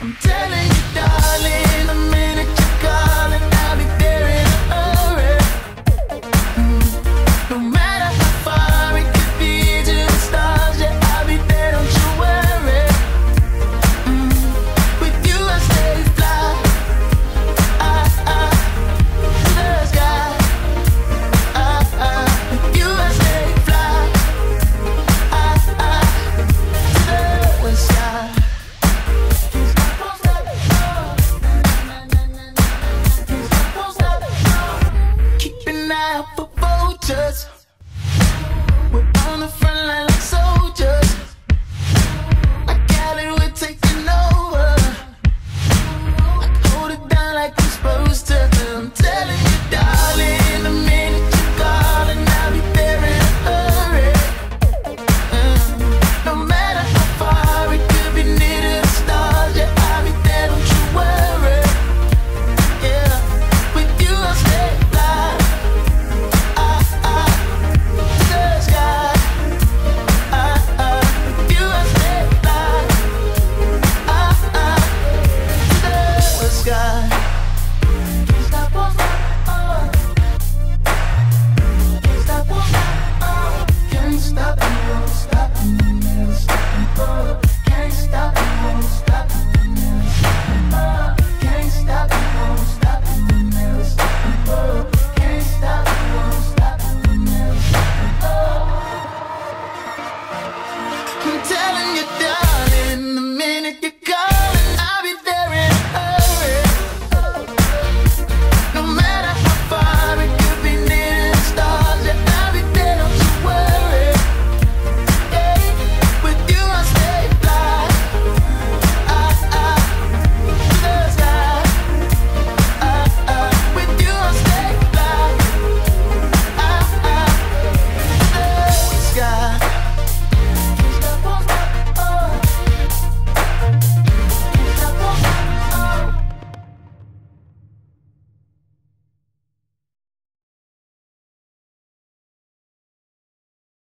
I'm telling you. for vultures.